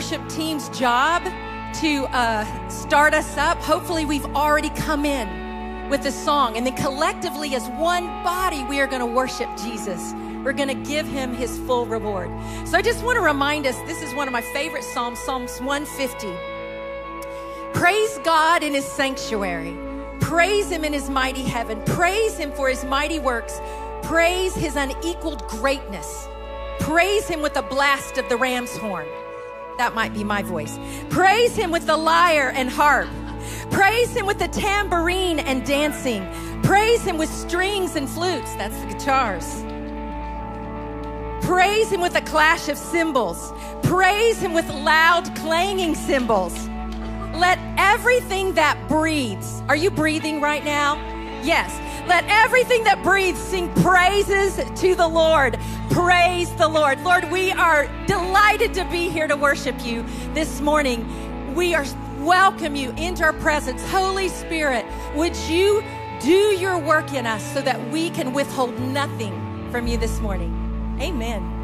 worship team's job to uh, start us up. Hopefully, we've already come in with a song. And then collectively, as one body, we are going to worship Jesus. We're going to give him his full reward. So I just want to remind us this is one of my favorite Psalms, Psalms 150. Praise God in his sanctuary. Praise him in his mighty heaven. Praise him for his mighty works. Praise his unequaled greatness. Praise him with the blast of the ram's horn. That might be my voice. Praise him with the lyre and harp. Praise him with the tambourine and dancing. Praise him with strings and flutes. That's the guitars. Praise him with a clash of cymbals. Praise him with loud clanging cymbals. Let everything that breathes, are you breathing right now? Yes. Let everything that breathes sing praises to the Lord. Praise the Lord. Lord, we are delighted to be here to worship you this morning. We are welcome you into our presence. Holy Spirit, would you do your work in us so that we can withhold nothing from you this morning? Amen.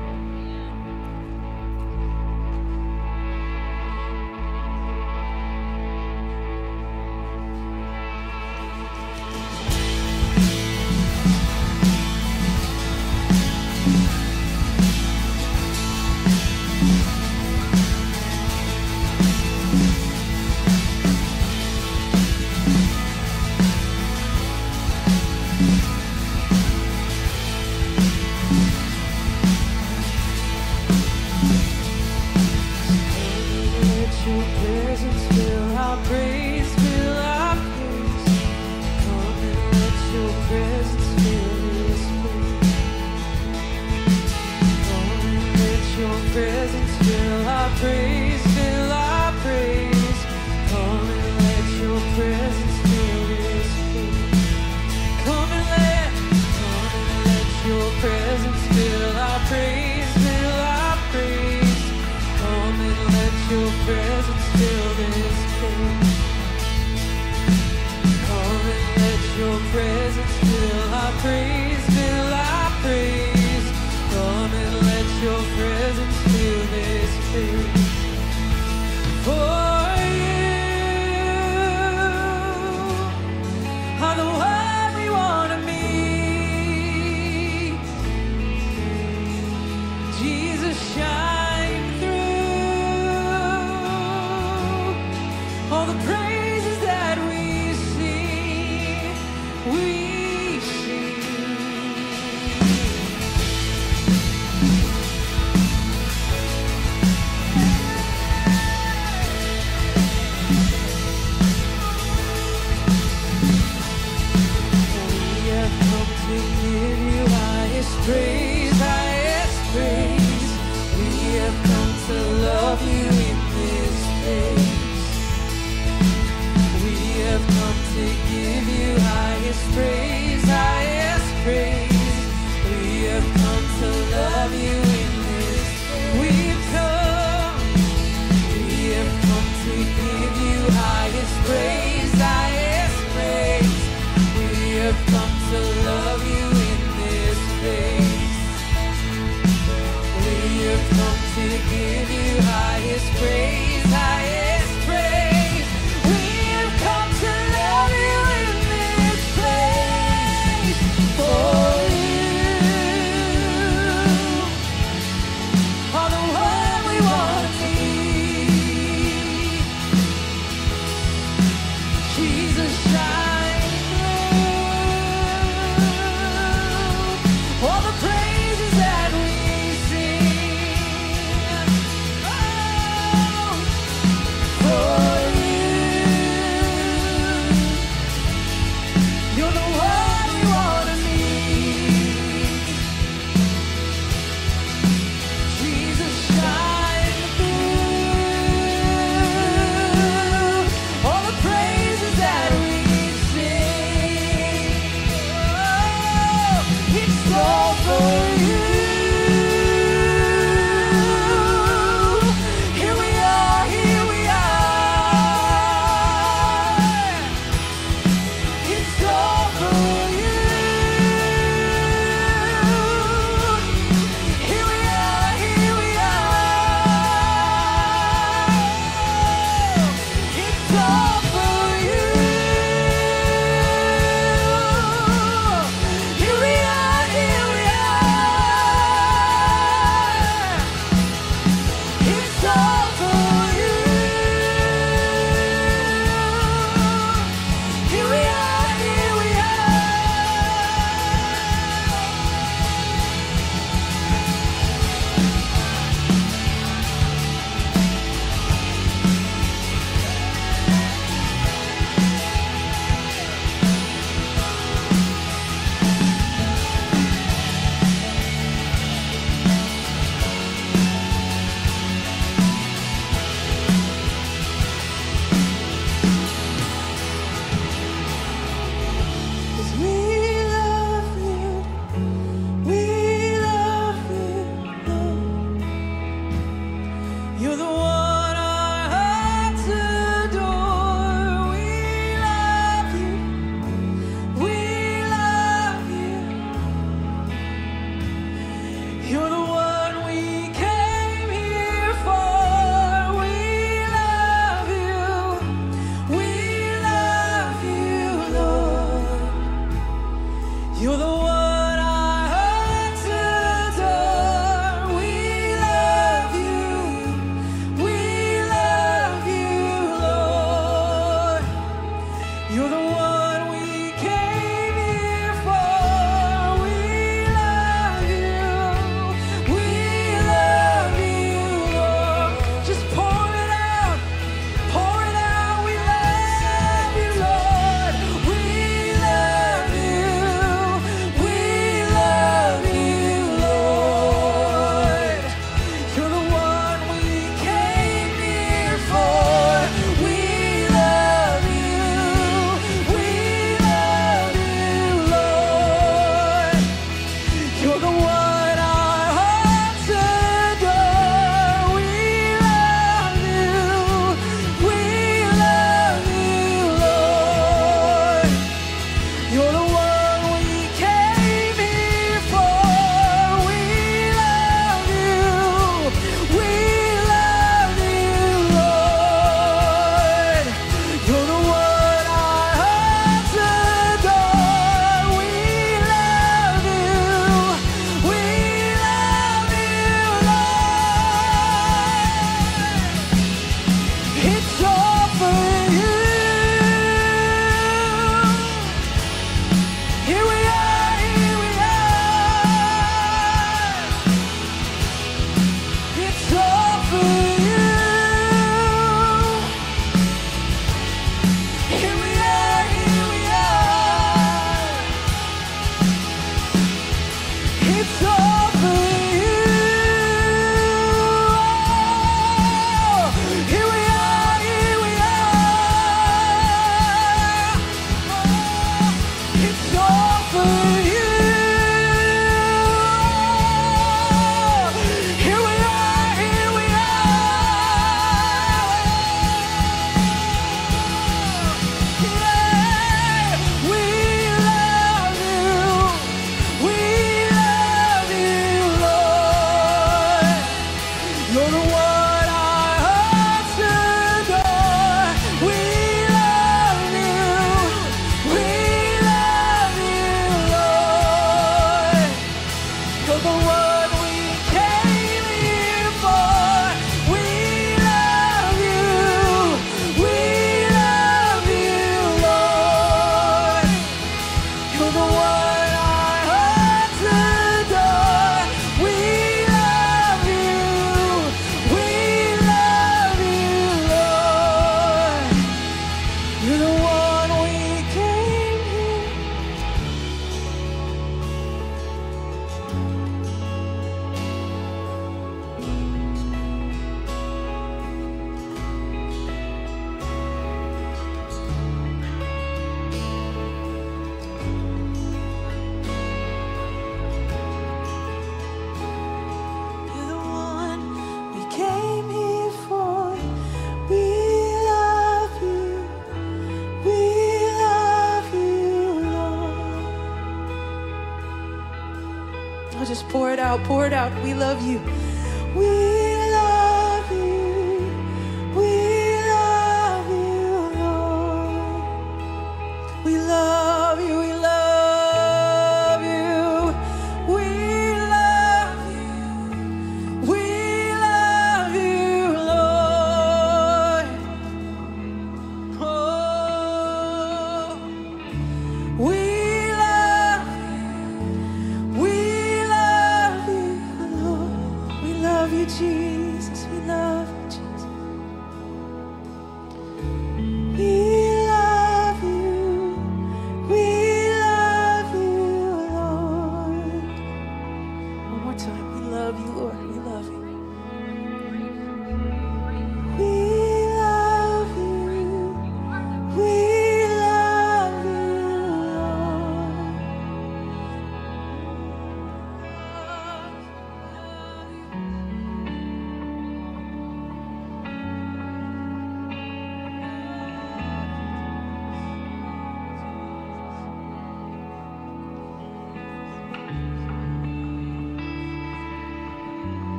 Love you.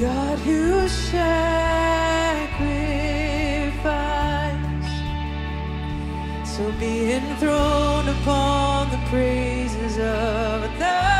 God who sacrificed, so be enthroned upon the praises of the.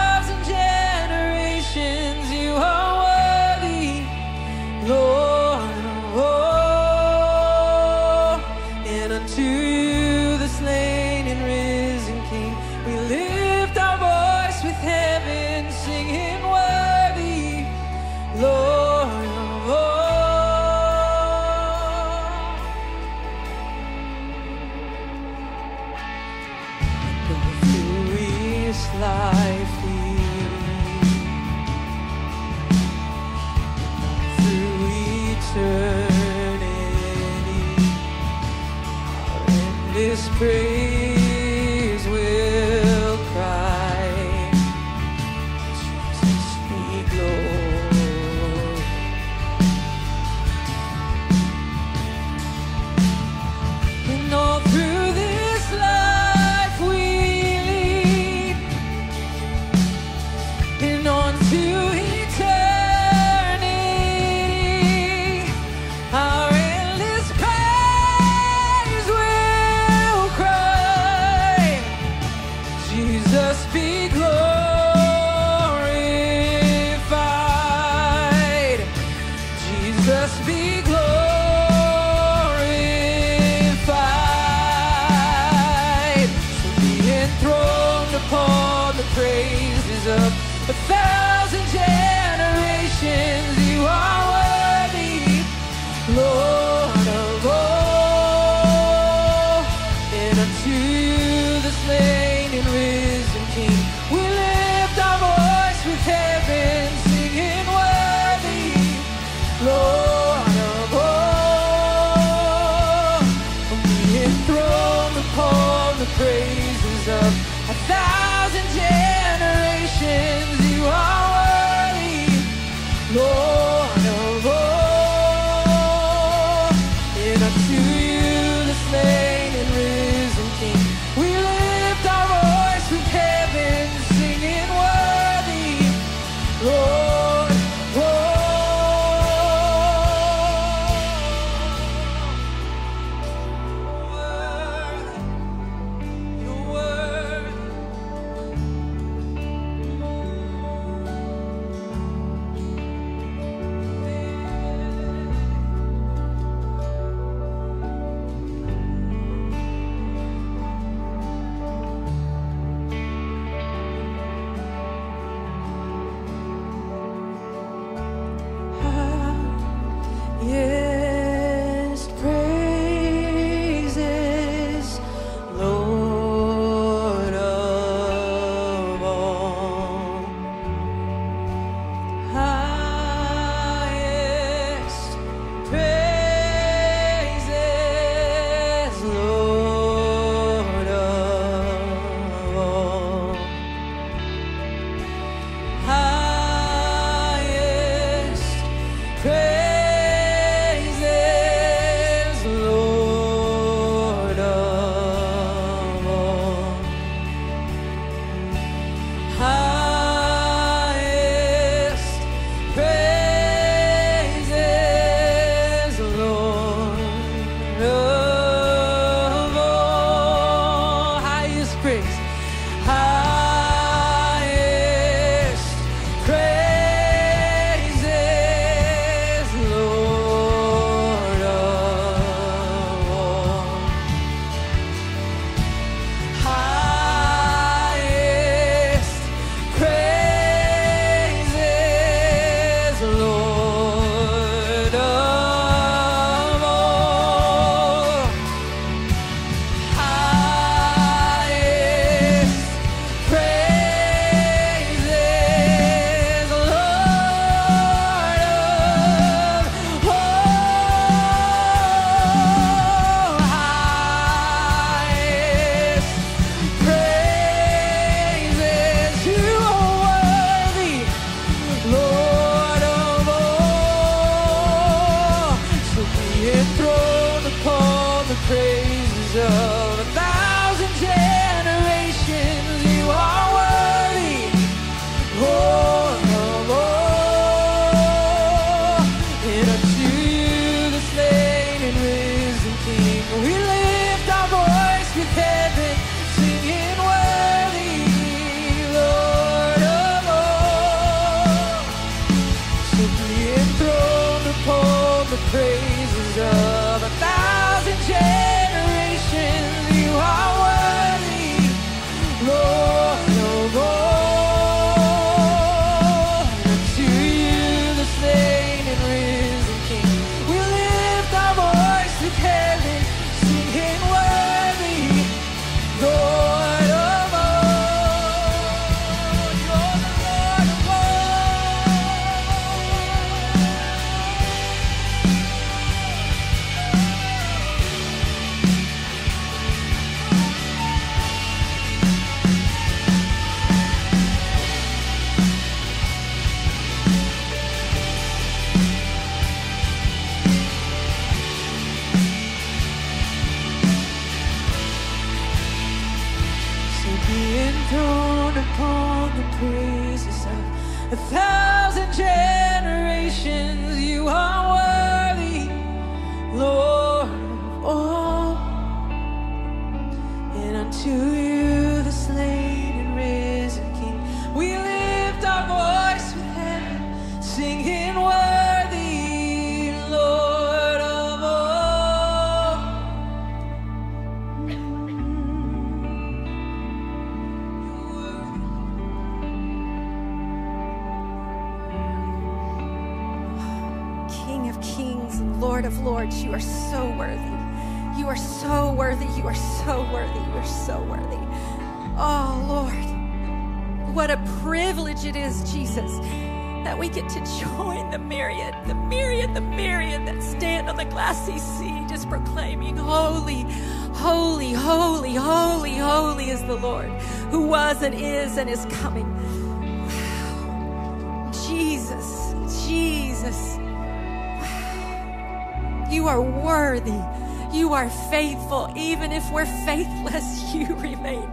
If we're faithless, you remain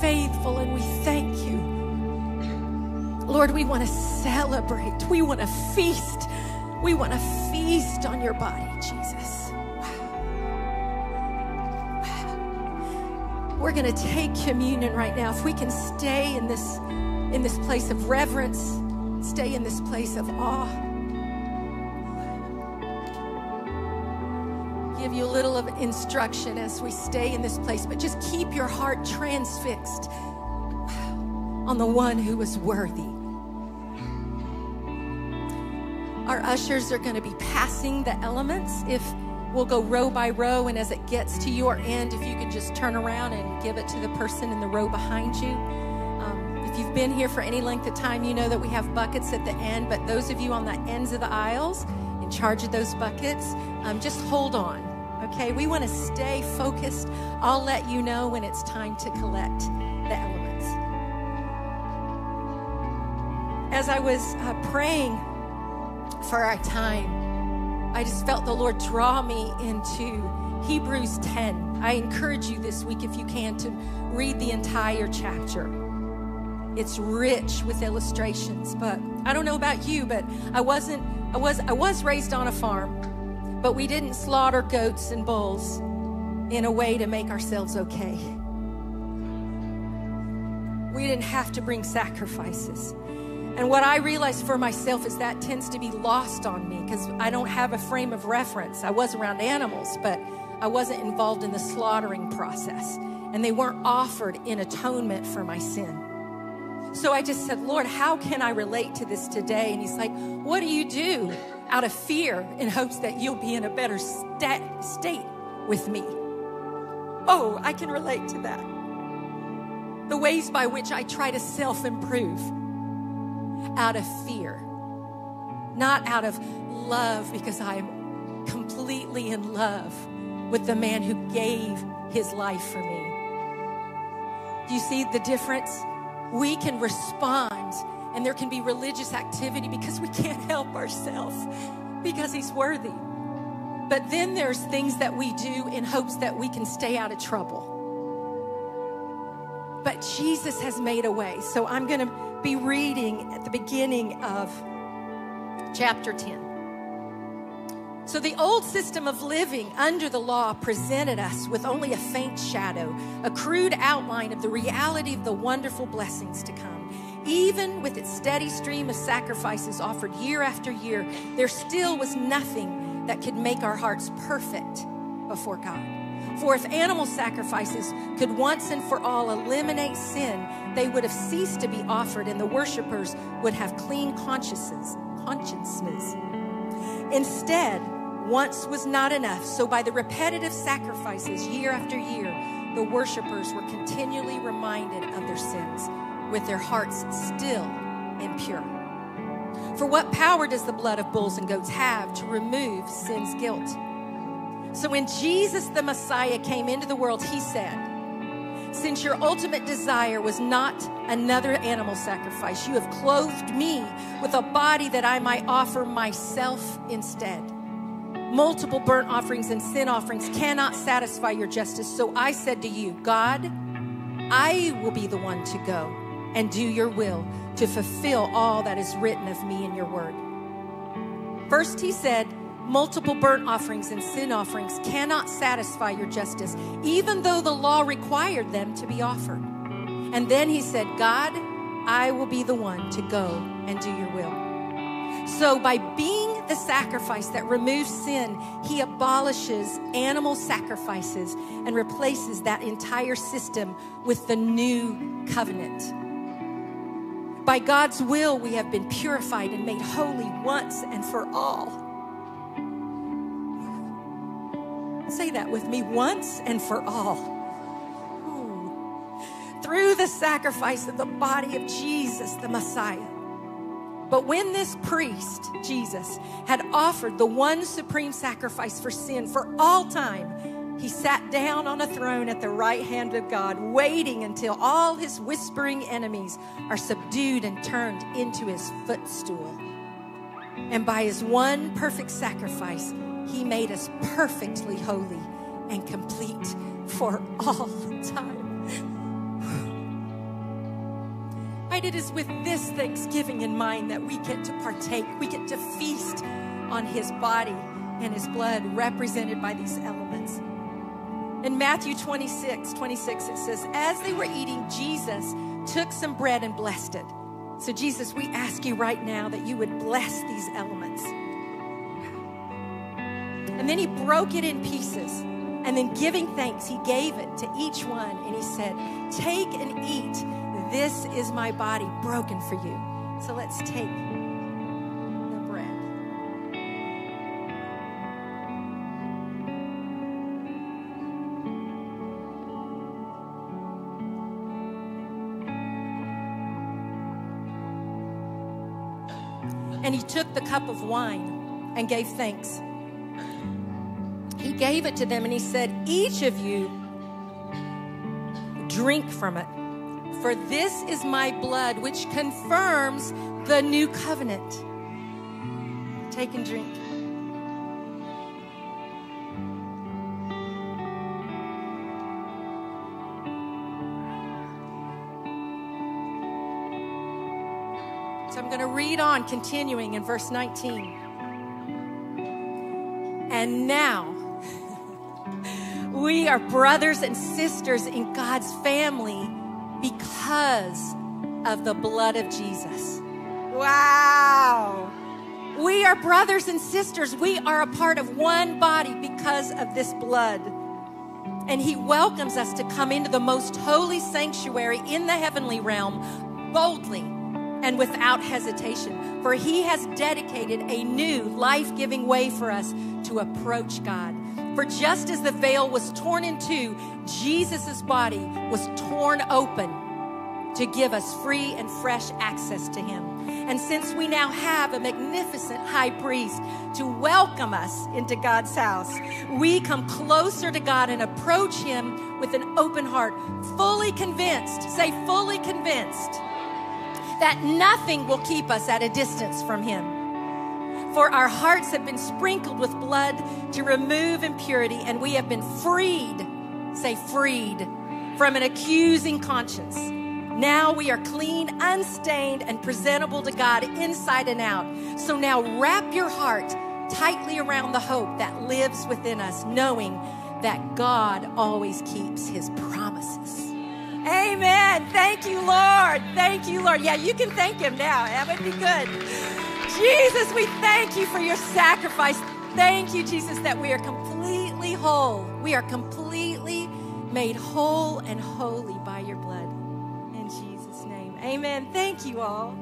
faithful, and we thank you. Lord, we want to celebrate. We want to feast. We want to feast on your body, Jesus. Wow. Wow. We're going to take communion right now. If we can stay in this in this place of reverence, stay in this place of awe. Instruction as we stay in this place, but just keep your heart transfixed on the one who is worthy. Our ushers are going to be passing the elements. If we'll go row by row, and as it gets to your end, if you could just turn around and give it to the person in the row behind you. Um, if you've been here for any length of time, you know that we have buckets at the end, but those of you on the ends of the aisles, in charge of those buckets, um, just hold on. Okay, we want to stay focused. I'll let you know when it's time to collect the elements. As I was uh, praying for our time, I just felt the Lord draw me into Hebrews 10. I encourage you this week, if you can, to read the entire chapter. It's rich with illustrations, but I don't know about you, but I wasn't, I was, I was raised on a farm but we didn't slaughter goats and bulls in a way to make ourselves okay. We didn't have to bring sacrifices. And what I realized for myself is that tends to be lost on me because I don't have a frame of reference. I was around animals, but I wasn't involved in the slaughtering process. And they weren't offered in atonement for my sin. So I just said, Lord, how can I relate to this today? And He's like, What do you do? Out of fear in hopes that you'll be in a better stat, state with me. Oh, I can relate to that. The ways by which I try to self improve out of fear, not out of love, because I am completely in love with the man who gave his life for me. Do you see the difference? We can respond and there can be religious activity because we can't help ourselves because he's worthy. But then there's things that we do in hopes that we can stay out of trouble. But Jesus has made a way. So I'm going to be reading at the beginning of chapter 10. So, the old system of living under the law presented us with only a faint shadow, a crude outline of the reality of the wonderful blessings to come. Even with its steady stream of sacrifices offered year after year, there still was nothing that could make our hearts perfect before God. For if animal sacrifices could once and for all eliminate sin, they would have ceased to be offered, and the worshipers would have clean consciences. consciences. Instead, once was not enough, so by the repetitive sacrifices year after year, the worshipers were continually reminded of their sins with their hearts still impure. For what power does the blood of bulls and goats have to remove sin's guilt? So when Jesus the Messiah came into the world, he said, Since your ultimate desire was not another animal sacrifice, you have clothed me with a body that I might offer myself instead. Multiple burnt offerings and sin offerings cannot satisfy your justice. So I said to you, God, I will be the one to go and do your will to fulfill all that is written of me in your word. First, he said, multiple burnt offerings and sin offerings cannot satisfy your justice, even though the law required them to be offered. And then he said, God, I will be the one to go and do your will. So, by being the sacrifice that removes sin, he abolishes animal sacrifices and replaces that entire system with the new covenant. By God's will, we have been purified and made holy once and for all. Say that with me once and for all. Ooh. Through the sacrifice of the body of Jesus, the Messiah. But when this priest, Jesus, had offered the one supreme sacrifice for sin for all time, he sat down on a throne at the right hand of God, waiting until all his whispering enemies are subdued and turned into his footstool. And by his one perfect sacrifice, he made us perfectly holy and complete for all time. Right? It is with this thanksgiving in mind that we get to partake, we get to feast on his body and his blood represented by these elements. In Matthew 26, 26, it says, As they were eating, Jesus took some bread and blessed it. So, Jesus, we ask you right now that you would bless these elements. And then he broke it in pieces. And then, giving thanks, he gave it to each one. And he said, Take and eat. This is my body broken for you. So let's take And he took the cup of wine and gave thanks. He gave it to them and he said, Each of you drink from it. For this is my blood, which confirms the new covenant. Take and drink. I'm going to read on, continuing in verse 19. And now, we are brothers and sisters in God's family because of the blood of Jesus. Wow. We are brothers and sisters. We are a part of one body because of this blood. And He welcomes us to come into the most holy sanctuary in the heavenly realm boldly and without hesitation. For He has dedicated a new life giving way for us to approach God. For just as the veil was torn in two, Jesus' body was torn open to give us free and fresh access to Him. And since we now have a magnificent high priest to welcome us into God's house, we come closer to God and approach Him with an open heart, fully convinced, say, fully convinced, that nothing will keep us at a distance from Him. For our hearts have been sprinkled with blood to remove impurity, and we have been freed, say, freed from an accusing conscience. Now we are clean, unstained, and presentable to God inside and out. So now wrap your heart tightly around the hope that lives within us, knowing that God always keeps his promises. Amen. Thank you, Lord. Thank you, Lord. Yeah, you can thank him now. That would be good. Jesus, we thank you for your sacrifice. Thank you, Jesus, that we are completely whole. We are completely made whole and holy by your blood. In Jesus' name. Amen. Thank you all.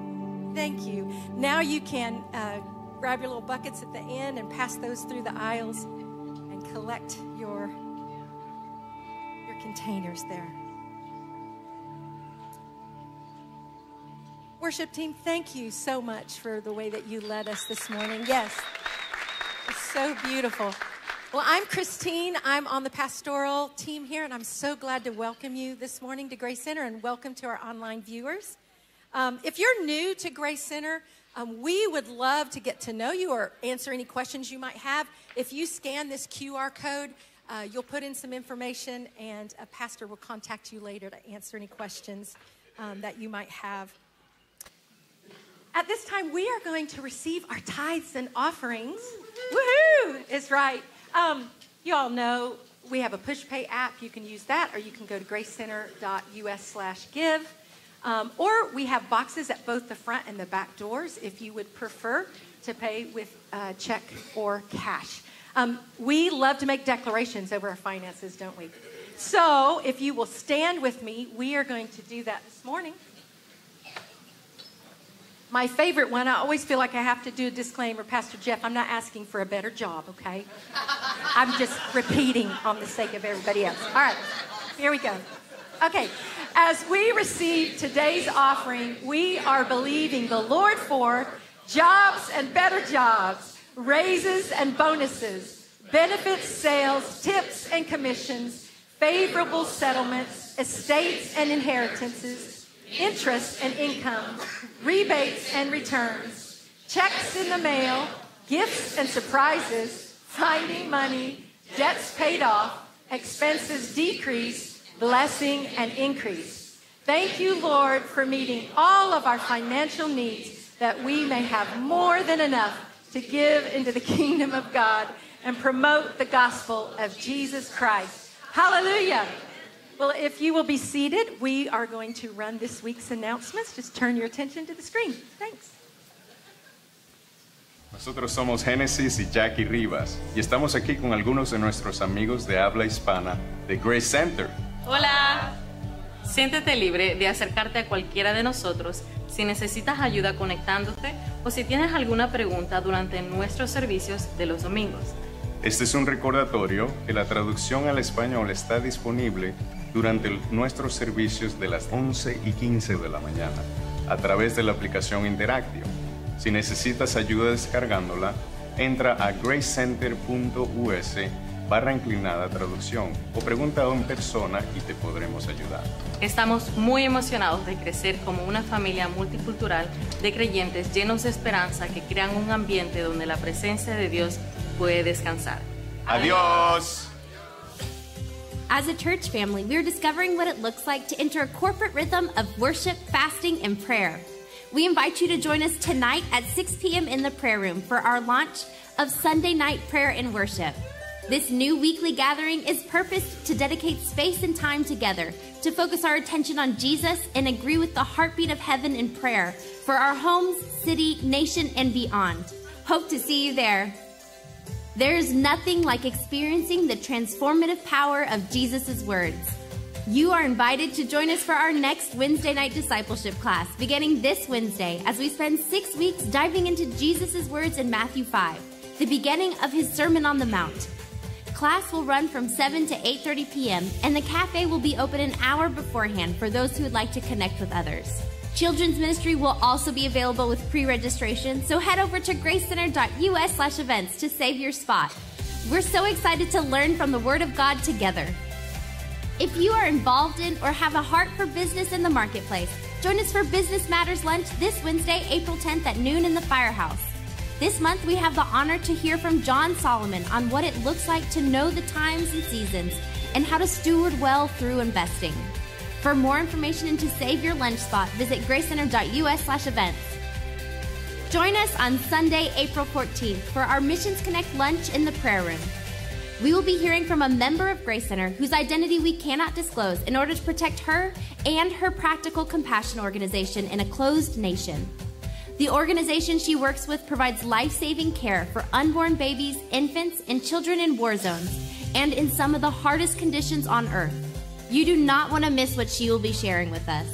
Thank you. Now you can uh, grab your little buckets at the end and pass those through the aisles and collect your, your containers there. Worship team, thank you so much for the way that you led us this morning. Yes, it's so beautiful. Well, I'm Christine. I'm on the pastoral team here, and I'm so glad to welcome you this morning to Grace Center and welcome to our online viewers. Um, if you're new to Grace Center, um, we would love to get to know you or answer any questions you might have. If you scan this QR code, uh, you'll put in some information, and a pastor will contact you later to answer any questions um, that you might have. At this time, we are going to receive our tithes and offerings. Woohoo! It's right. Um, you all know we have a PushPay app. You can use that, or you can go to gracecenter.us slash give. Um, or we have boxes at both the front and the back doors if you would prefer to pay with uh, check or cash. Um, we love to make declarations over our finances, don't we? So if you will stand with me, we are going to do that this morning. My favorite one, I always feel like I have to do a disclaimer. Pastor Jeff, I'm not asking for a better job, okay? I'm just repeating on the sake of everybody else. All right, here we go. Okay, as we receive today's offering, we are believing the Lord for jobs and better jobs, raises and bonuses, benefits, sales, tips and commissions, favorable settlements, estates and inheritances, interest and income, rebates and returns, checks in the mail, gifts and surprises, finding money, debts paid off, expenses decrease, blessing and increase. Thank you, Lord, for meeting all of our financial needs that we may have more than enough to give into the kingdom of God and promote the gospel of Jesus Christ. Hallelujah. Well, if you will be seated, we are going to run this week's announcements. Just turn your attention to the screen. Thanks. Nosotros somos Génesis y Jackie Rivas y estamos aquí con algunos de nuestros amigos de habla hispana de Grace Center. Hola. Siéntete libre de acercarte a cualquiera de nosotros si necesitas ayuda conectándote o si tienes alguna pregunta durante nuestros servicios de los domingos. Este es un recordatorio que la traducción al español está disponible durante nuestros servicios de las 11 y 15 de la mañana a través de la aplicación Interactio. Si necesitas ayuda descargándola, entra a gracecenter.us barra inclinada traducción o pregunta en persona y te podremos ayudar. Estamos muy emocionados de crecer como una familia multicultural de creyentes llenos de esperanza que crean un ambiente donde la presencia de Dios puede descansar. Adiós. As a church family, we're discovering what it looks like to enter a corporate rhythm of worship, fasting, and prayer. We invite you to join us tonight at 6 p.m. in the prayer room for our launch of Sunday night prayer and worship. This new weekly gathering is purposed to dedicate space and time together to focus our attention on Jesus and agree with the heartbeat of heaven in prayer for our homes, city, nation, and beyond. Hope to see you there. There's nothing like experiencing the transformative power of Jesus' words. You are invited to join us for our next Wednesday night discipleship class beginning this Wednesday as we spend six weeks diving into Jesus' words in Matthew 5, the beginning of his Sermon on the Mount. Class will run from 7 to 8:30 p.m. and the cafe will be open an hour beforehand for those who would like to connect with others. Children's ministry will also be available with pre-registration, so head over to gracecenter.us/events to save your spot. We're so excited to learn from the Word of God together. If you are involved in or have a heart for business in the marketplace, join us for Business Matters Lunch this Wednesday, April 10th at noon in the Firehouse. This month, we have the honor to hear from John Solomon on what it looks like to know the times and seasons and how to steward well through investing. For more information and to save your lunch spot, visit gracecenter.us slash events. Join us on Sunday, April 14th for our Missions Connect lunch in the prayer room. We will be hearing from a member of Grace Center whose identity we cannot disclose in order to protect her and her practical compassion organization in a closed nation. The organization she works with provides life saving care for unborn babies, infants, and children in war zones and in some of the hardest conditions on earth. You do not want to miss what she will be sharing with us.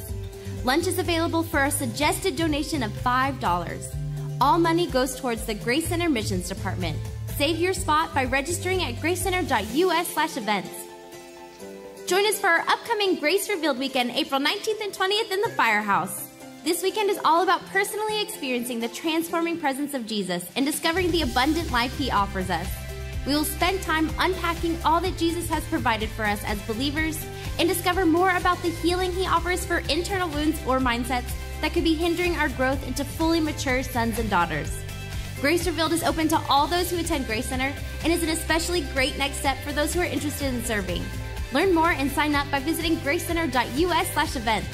Lunch is available for a suggested donation of $5. All money goes towards the Grace Center Missions Department. Save your spot by registering at gracecenter.us slash events. Join us for our upcoming Grace Revealed weekend, April 19th and 20th in the Firehouse. This weekend is all about personally experiencing the transforming presence of Jesus and discovering the abundant life he offers us. We will spend time unpacking all that Jesus has provided for us as believers and discover more about the healing he offers for internal wounds or mindsets that could be hindering our growth into fully mature sons and daughters. Grace Revealed is open to all those who attend Grace Center and is an especially great next step for those who are interested in serving. Learn more and sign up by visiting gracecenter.us slash events.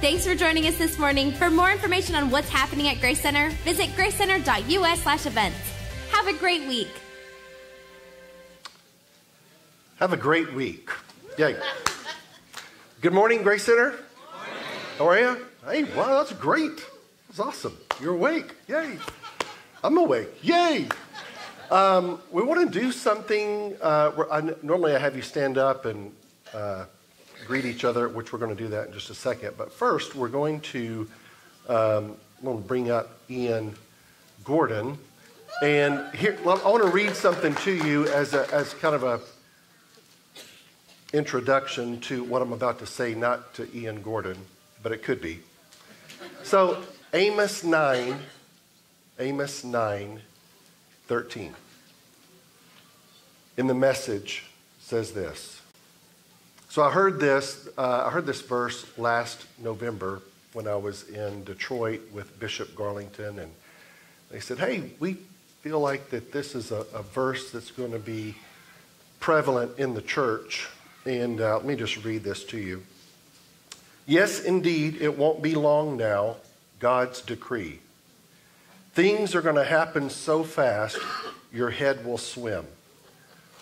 Thanks for joining us this morning. For more information on what's happening at Grace Center, visit gracecenter.us slash events. Have a great week. Have a great week. Yay. Good morning, Grace Center. How are you? Hey, wow, that's great. That's awesome. You're awake. Yay. I'm awake. Yay. Um, we want to do something. Uh, I, normally, I have you stand up and uh, greet each other, which we're going to do that in just a second. But first, we're going to, um, bring up Ian Gordon. And here, I want to read something to you as, a, as kind of a introduction to what I'm about to say, not to Ian Gordon, but it could be. So, Amos 9, Amos 9, 13. In the message says this. So I heard this, uh, I heard this verse last November when I was in Detroit with Bishop Garlington, and they said, "Hey, we feel like that this is a, a verse that's going to be prevalent in the church." And uh, let me just read this to you. Yes, indeed, it won't be long now. God's decree. Things are going to happen so fast, your head will swim.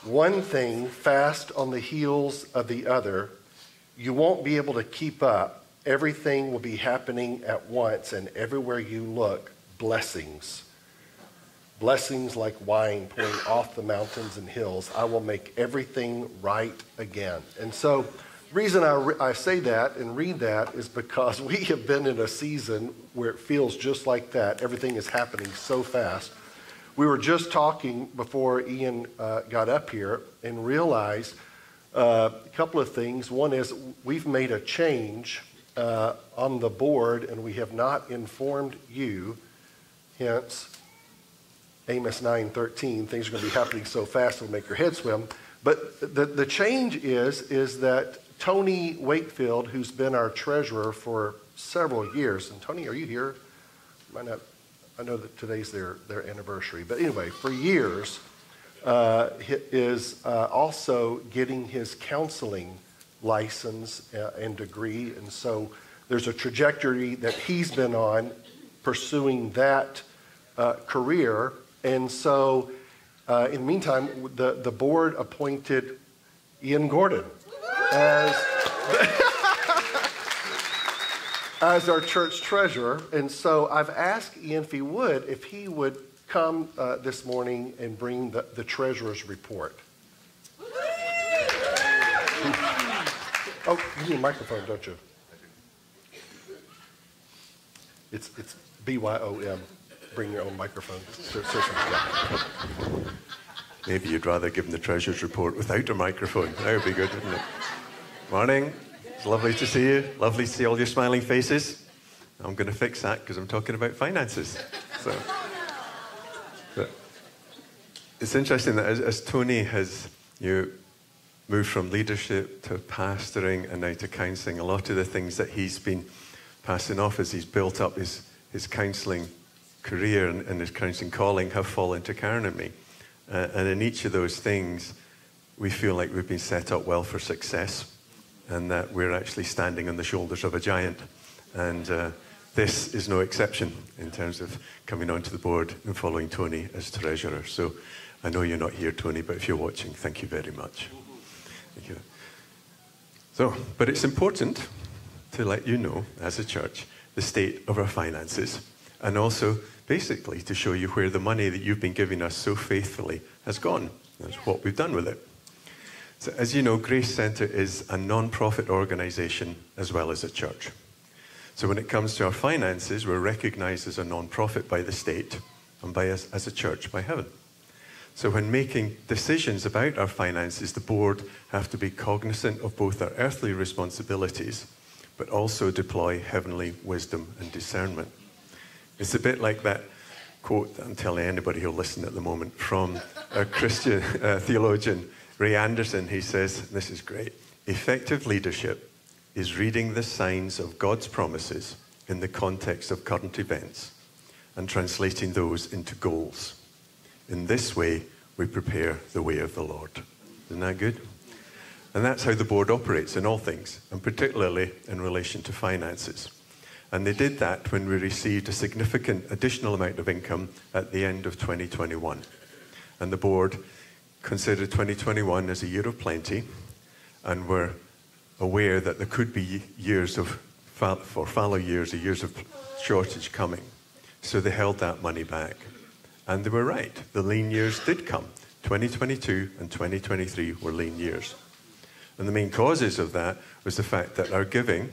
One thing fast on the heels of the other, you won't be able to keep up. Everything will be happening at once, and everywhere you look, blessings. Blessings like wine pouring off the mountains and hills. I will make everything right again. And so, the reason I, re- I say that and read that is because we have been in a season where it feels just like that. Everything is happening so fast. We were just talking before Ian uh, got up here and realized uh, a couple of things. One is we've made a change uh, on the board and we have not informed you. Hence, Amos 9:13, things are going to be happening so fast it'll make your head swim. But the, the change is, is that Tony Wakefield, who's been our treasurer for several years, and Tony, are you here? Might not, I know that today's their, their anniversary, but anyway, for years, uh, is uh, also getting his counseling license uh, and degree. And so there's a trajectory that he's been on pursuing that uh, career. And so, uh, in the meantime, the, the board appointed Ian Gordon as, as our church treasurer. And so I've asked Ian if he would, if he would come uh, this morning and bring the, the treasurer's report. oh, you need a microphone, don't you? It's, it's B-Y-O-M. Bring your own microphone. Maybe you'd rather give him the treasurer's report without a microphone. That would be good, wouldn't it? Morning. It's lovely to see you. Lovely to see all your smiling faces. I'm going to fix that because I'm talking about finances. So, but it's interesting that as, as Tony has you moved from leadership to pastoring and now to counselling, a lot of the things that he's been passing off as he's built up his, his counselling career and, and his counselling calling have fallen to Karen and me. Uh, and in each of those things, we feel like we've been set up well for success and that we're actually standing on the shoulders of a giant. And uh, this is no exception in terms of coming onto the board and following Tony as treasurer. So I know you're not here, Tony, but if you're watching, thank you very much. Thank you. So, but it's important to let you know, as a church, the state of our finances and also basically to show you where the money that you've been giving us so faithfully has gone. That's what we've done with it. So, as you know, Grace Centre is a non profit organisation as well as a church. So, when it comes to our finances, we're recognised as a non profit by the state and by us as a church by heaven. So, when making decisions about our finances, the board have to be cognizant of both our earthly responsibilities, but also deploy heavenly wisdom and discernment. It's a bit like that quote that I'm telling anybody who'll listen at the moment from a Christian uh, theologian, Ray Anderson. He says, This is great. Effective leadership is reading the signs of God's promises in the context of current events and translating those into goals. In this way, we prepare the way of the Lord. Isn't that good? And that's how the board operates in all things, and particularly in relation to finances. And they did that when we received a significant additional amount of income at the end of 2021. And the board considered 2021 as a year of plenty and were aware that there could be years of, for fallow years, years of shortage coming. So they held that money back. And they were right. The lean years did come. 2022 and 2023 were lean years. And the main causes of that was the fact that our giving,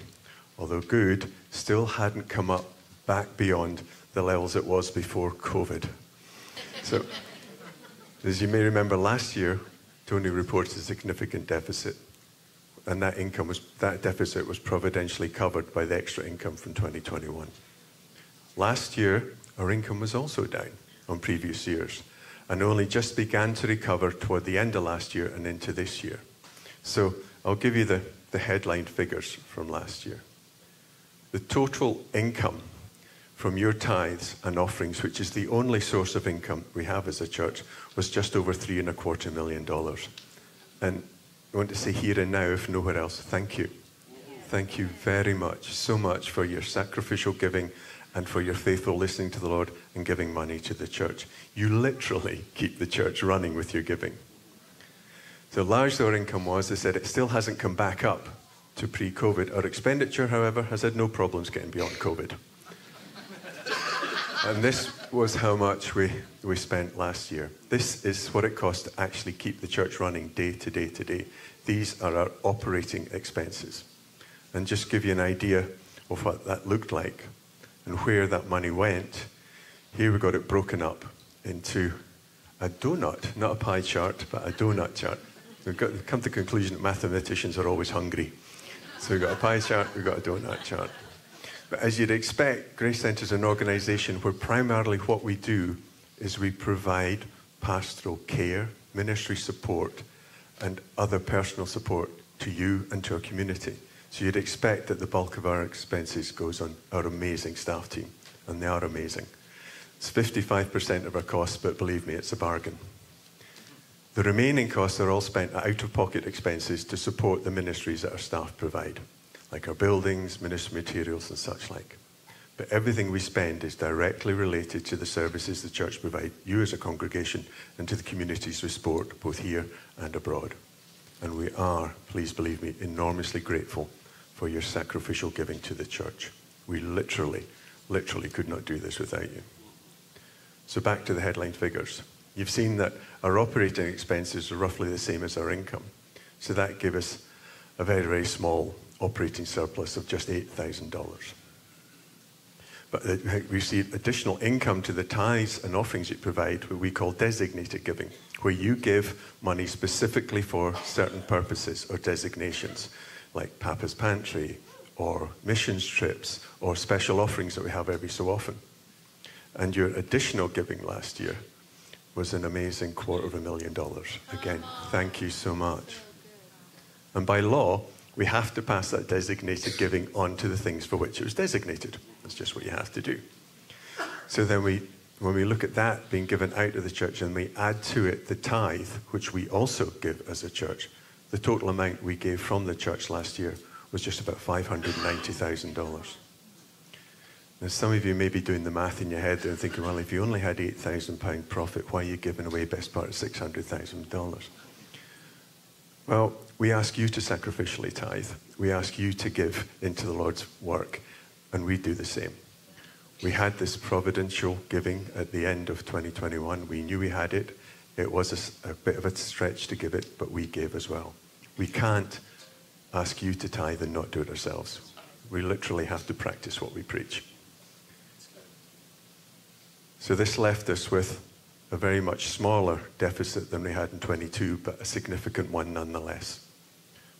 although good, still hadn't come up back beyond the levels it was before COVID. So, as you may remember, last year, Tony reported a significant deficit, and that income was that deficit was providentially covered by the extra income from 2021. Last year, our income was also down on previous years, and only just began to recover toward the end of last year and into this year. So I'll give you the, the headline figures from last year. The total income from your tithes and offerings, which is the only source of income we have as a church, was just over three and a quarter million dollars. And I want to say here and now, if nowhere else, thank you. Thank you very much, so much for your sacrificial giving and for your faithful listening to the Lord and giving money to the church. You literally keep the church running with your giving. So large though our income was, they said it still hasn't come back up to pre COVID. Our expenditure, however, has had no problems getting beyond COVID. and this was how much we, we spent last year. This is what it costs to actually keep the church running day to day to day. These are our operating expenses. And just give you an idea of what that looked like and where that money went, here we got it broken up into a donut, not a pie chart, but a donut chart. We've got, come to the conclusion that mathematicians are always hungry. So we've got a pie chart, we've got a donut chart. But as you'd expect, Grace Centre is an organisation where primarily what we do is we provide pastoral care, ministry support, and other personal support to you and to our community. So you'd expect that the bulk of our expenses goes on our amazing staff team, and they are amazing. It's 55% of our costs, but believe me, it's a bargain. The remaining costs are all spent at out of pocket expenses to support the ministries that our staff provide, like our buildings, ministry materials, and such like. But everything we spend is directly related to the services the church provide, you as a congregation, and to the communities we support, both here and abroad. And we are, please believe me, enormously grateful for your sacrificial giving to the church. We literally, literally could not do this without you. So back to the headline figures. You've seen that our operating expenses are roughly the same as our income. So that gave us a very, very small operating surplus of just $8,000. But we see additional income to the tithes and offerings you provide, what we call designated giving, where you give money specifically for certain purposes or designations, like Papa's Pantry or missions trips or special offerings that we have every so often. And your additional giving last year was an amazing quarter of a million dollars. Again, thank you so much. And by law, we have to pass that designated giving on to the things for which it was designated. That's just what you have to do. So then we, when we look at that being given out of the church and we add to it the tithe, which we also give as a church, the total amount we gave from the church last year was just about $590,000. Some of you may be doing the math in your head and thinking, well, if you only had £8,000 profit, why are you giving away best part of $600,000? Well, we ask you to sacrificially tithe. We ask you to give into the Lord's work, and we do the same. We had this providential giving at the end of 2021. We knew we had it. It was a, a bit of a stretch to give it, but we gave as well. We can't ask you to tithe and not do it ourselves. We literally have to practice what we preach. So this left us with a very much smaller deficit than we had in 22, but a significant one nonetheless.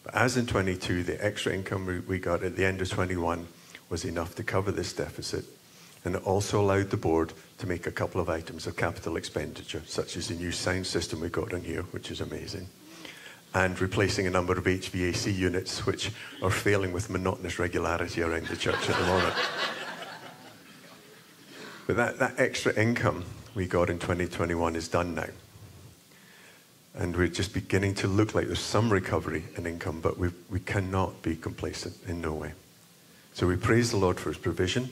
But as in 22, the extra income we got at the end of 21 was enough to cover this deficit. And it also allowed the board to make a couple of items of capital expenditure, such as the new sound system we got in here, which is amazing, and replacing a number of HVAC units, which are failing with monotonous regularity around the church at the moment. But that, that extra income we got in 2021 is done now. and we're just beginning to look like there's some recovery in income, but we, we cannot be complacent in no way. So we praise the Lord for his provision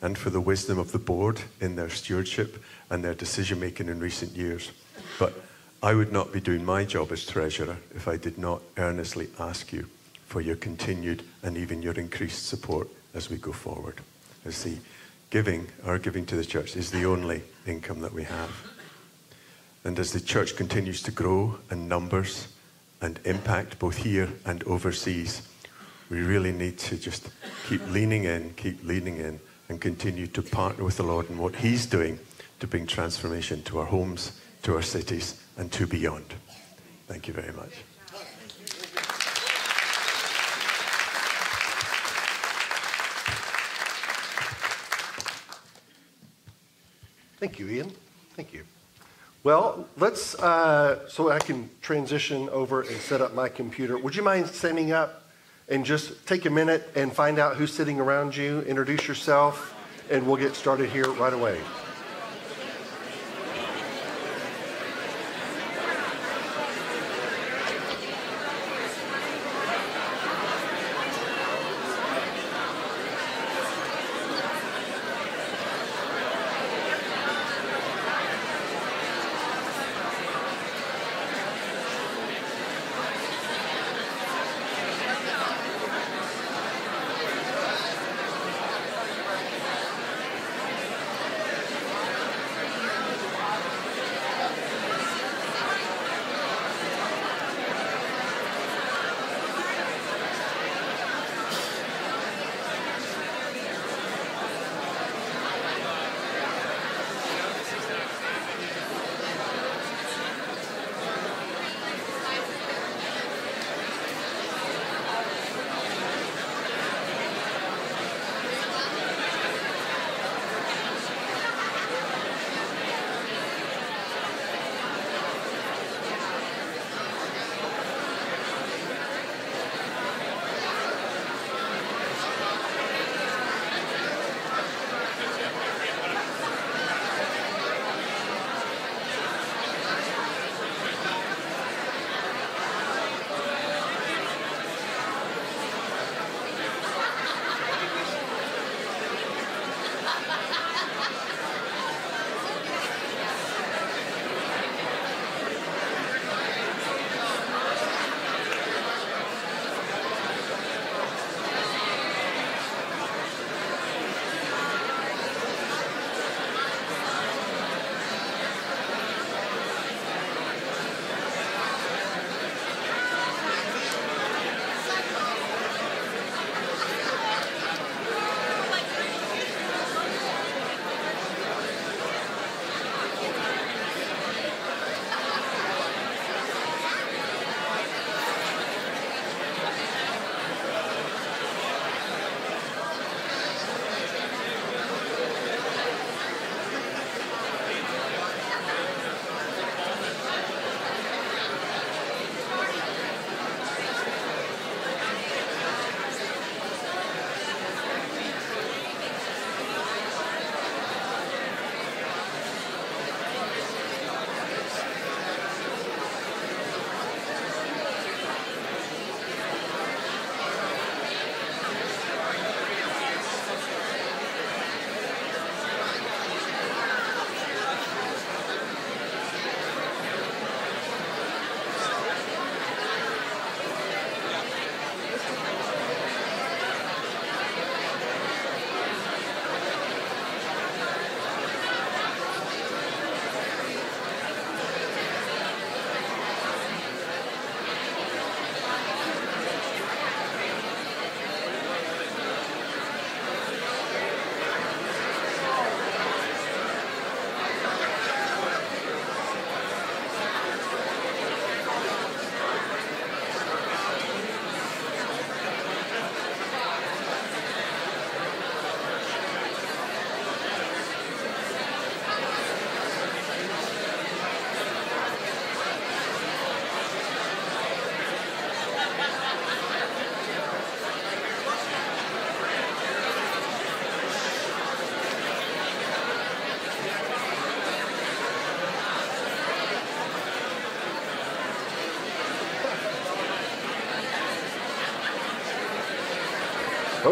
and for the wisdom of the board in their stewardship and their decision making in recent years. But I would not be doing my job as treasurer if I did not earnestly ask you for your continued and even your increased support as we go forward. As the giving, our giving to the church, is the only income that we have. And as the church continues to grow in numbers and impact both here and overseas, we really need to just keep leaning in, keep leaning in, and continue to partner with the Lord in what He's doing to bring transformation to our homes, to our cities, and to beyond. Thank you very much. Thank you, Ian. Thank you. Well, let's, uh, so I can transition over and set up my computer. Would you mind standing up and just take a minute and find out who's sitting around you, introduce yourself, and we'll get started here right away.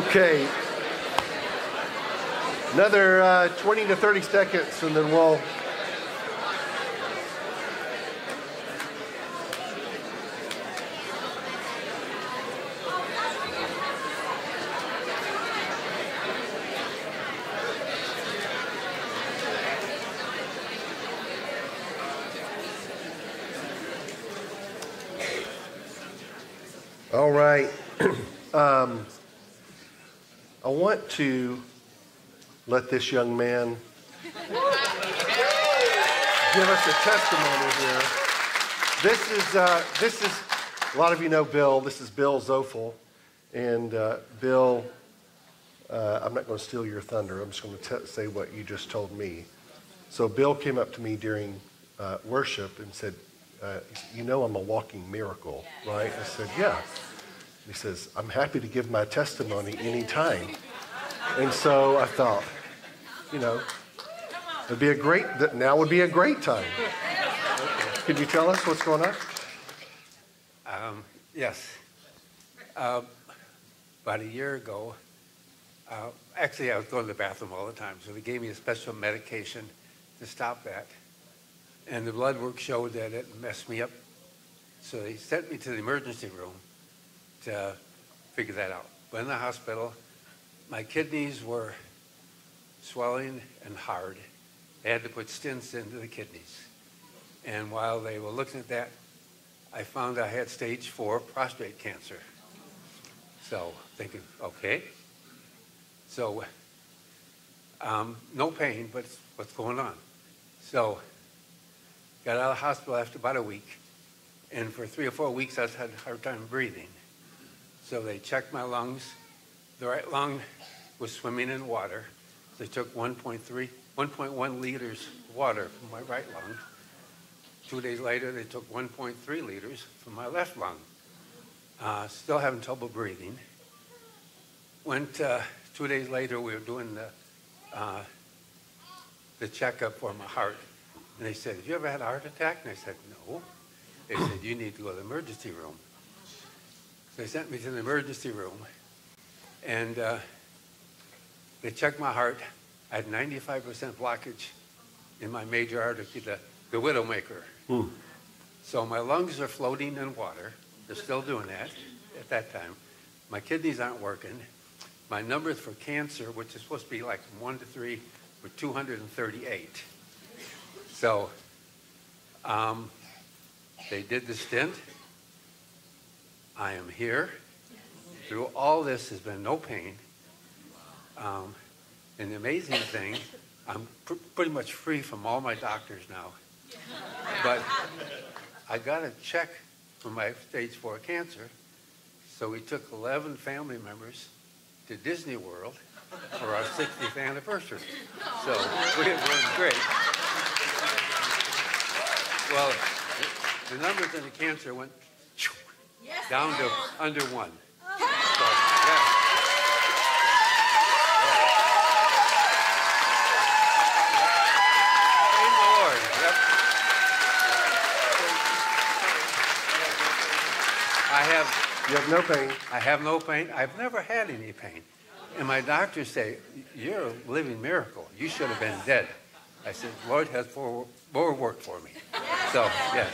Okay. Another uh, 20 to 30 seconds, and then we'll. All right. um, I want to let this young man give us a testimony here. This is, uh, this is, a lot of you know Bill. This is Bill Zofel. And uh, Bill, uh, I'm not going to steal your thunder. I'm just going to say what you just told me. So Bill came up to me during uh, worship and said, uh, you know I'm a walking miracle, right? I said, yeah. He says, I'm happy to give my testimony anytime. And so I thought, you know, it'd be a great, now would be a great time. Can you tell us what's going on? Um, yes. Uh, about a year ago, uh, actually, I was going to the bathroom all the time, so they gave me a special medication to stop that. And the blood work showed that it messed me up. So they sent me to the emergency room to figure that out. Went in the hospital. My kidneys were swelling and hard. They had to put stents into the kidneys. And while they were looking at that, I found I had stage four prostate cancer. So thinking, okay. So um, no pain, but what's going on? So got out of the hospital after about a week. And for three or four weeks, I had a hard time breathing. So they checked my lungs. The right lung was swimming in water. They took 1.3, 1.1 liters of water from my right lung. Two days later, they took 1.3 liters from my left lung. Uh, still having trouble breathing. Went uh, two days later, we were doing the, uh, the checkup for my heart. And they said, Have you ever had a heart attack? And I said, No. They said, You need to go to the emergency room. They sent me to the emergency room, and uh, they checked my heart. I had 95% blockage in my major artery, the, the widowmaker. Hmm. So my lungs are floating in water. They're still doing that at that time. My kidneys aren't working. My numbers for cancer, which is supposed to be like one to three, were 238. So um, they did the stent. I am here. Through all this has been no pain. Um, and the amazing thing, I'm pr- pretty much free from all my doctors now. But I got a check for my stage four cancer. So we took 11 family members to Disney World for our 60th anniversary. So we were great. Well, the numbers in the cancer went down to under one. So, yeah. Praise the Lord. Yep. I have You have no pain. I have no pain. I've never had any pain. And my doctors say, You're a living miracle. You should have been dead. I said, Lord has more, more work for me. So, yes.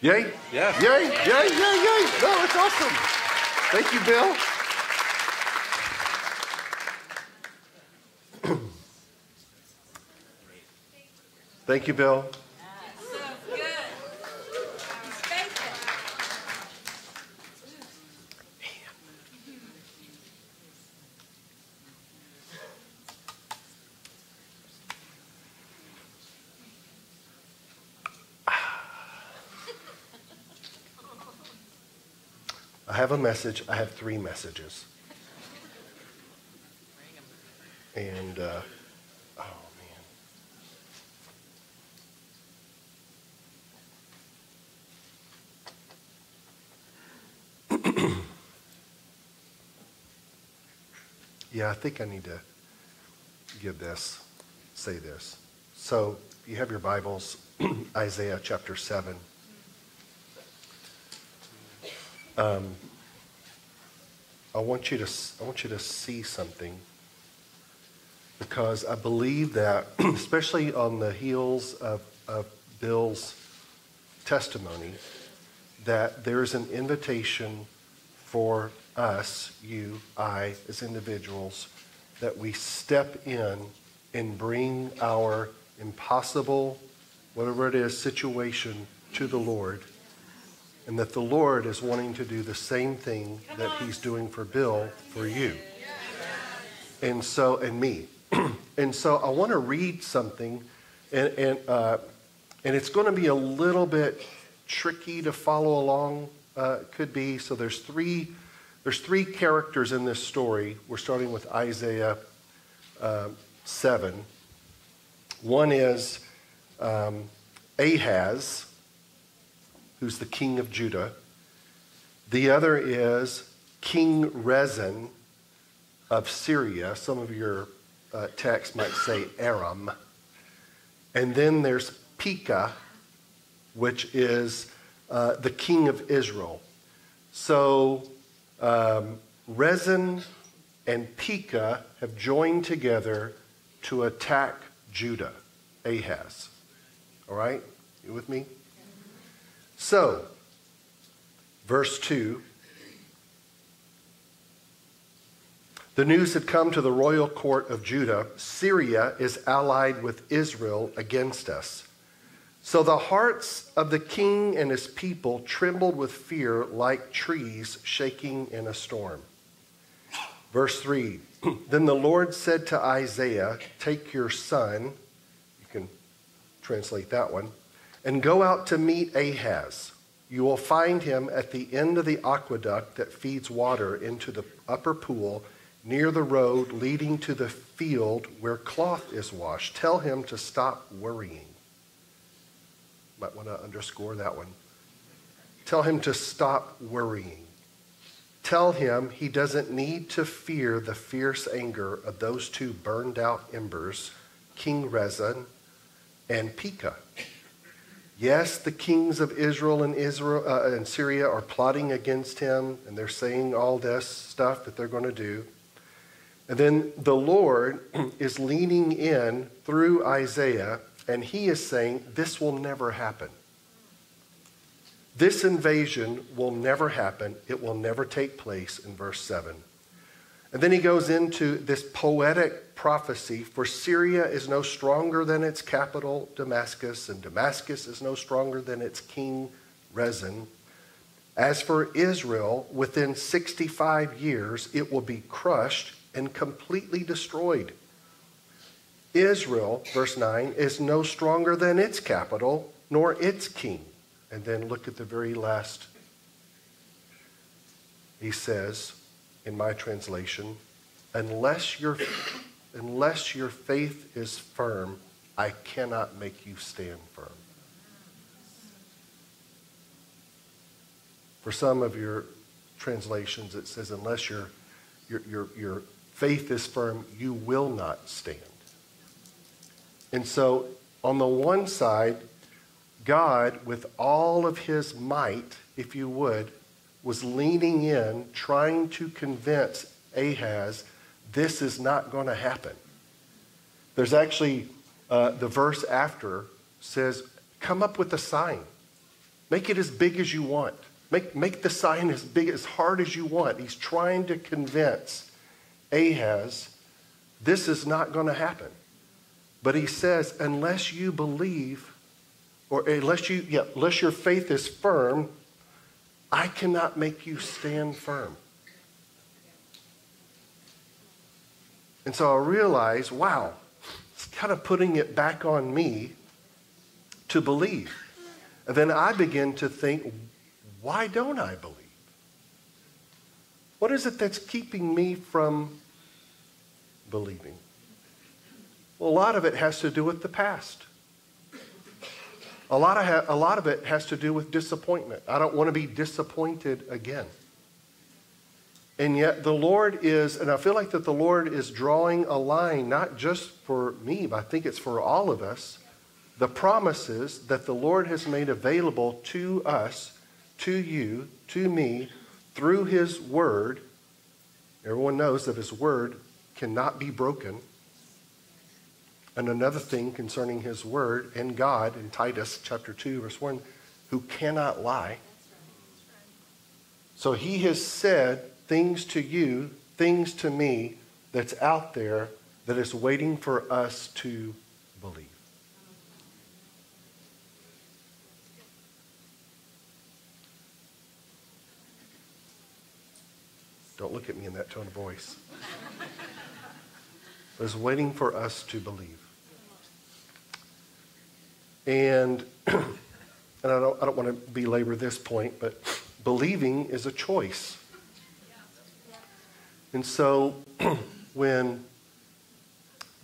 Yay? Yeah. Yay, yay, yay, yay. No, it's awesome. Thank you, Bill. Thank you, Bill. Have a message. I have three messages. And, uh, oh man. yeah, I think I need to give this, say this. So you have your Bibles, Isaiah chapter 7. Um, I want you to, I want you to see something because I believe that, especially on the heels of, of Bill's testimony, that there's an invitation for us, you, I, as individuals, that we step in and bring our impossible, whatever it is, situation to the Lord. And that the Lord is wanting to do the same thing that He's doing for Bill for you. And so, and me. and so I want to read something, and, and, uh, and it's going to be a little bit tricky to follow along, uh, could be. So there's three, there's three characters in this story. We're starting with Isaiah uh, 7. One is um, Ahaz, who's the king of Judah. The other is King Rezin of Syria. Some of your uh, text might say Aram. And then there's Pekah, which is uh, the king of Israel. So um, Rezin and Pekah have joined together to attack Judah, Ahaz. All right? You with me? So, verse 2 The news had come to the royal court of Judah. Syria is allied with Israel against us. So the hearts of the king and his people trembled with fear like trees shaking in a storm. Verse 3 Then the Lord said to Isaiah, Take your son, you can translate that one, and go out to meet Ahaz. You will find him at the end of the aqueduct that feeds water into the upper pool near the road leading to the field where cloth is washed. Tell him to stop worrying. Might want to underscore that one. Tell him to stop worrying. Tell him he doesn't need to fear the fierce anger of those two burned out embers, King Rezin and Pekah. Yes, the kings of Israel and Israel uh, and Syria are plotting against him, and they're saying all this stuff that they're going to do. And then the Lord is leaning in through Isaiah, and he is saying, This will never happen. This invasion will never happen. It will never take place in verse 7. And then he goes into this poetic prophecy for Syria is no stronger than its capital, Damascus, and Damascus is no stronger than its king, Rezin. As for Israel, within 65 years, it will be crushed and completely destroyed. Israel, verse 9, is no stronger than its capital, nor its king. And then look at the very last. He says, in my translation, unless your, unless your faith is firm, I cannot make you stand firm. For some of your translations, it says, unless your, your, your, your faith is firm, you will not stand. And so, on the one side, God, with all of his might, if you would, was leaning in, trying to convince Ahaz this is not going to happen. There's actually uh, the verse after says, Come up with a sign. Make it as big as you want. Make, make the sign as big, as hard as you want. He's trying to convince Ahaz, this is not going to happen. But he says, unless you believe, or unless you, yeah, unless your faith is firm, I cannot make you stand firm. And so I realized, wow, it's kind of putting it back on me to believe. And then I begin to think, why don't I believe? What is it that's keeping me from believing? Well, a lot of it has to do with the past. A lot, of ha- a lot of it has to do with disappointment. I don't want to be disappointed again. And yet, the Lord is, and I feel like that the Lord is drawing a line, not just for me, but I think it's for all of us. The promises that the Lord has made available to us, to you, to me, through His Word Everyone knows that his word cannot be broken. And another thing concerning his word and God in Titus chapter 2, verse 1, who cannot lie. So he has said things to you, things to me that's out there that is waiting for us to believe. Don't look at me in that tone of voice. Is waiting for us to believe. And, and I don't, I don't want to belabor this point, but believing is a choice. And so when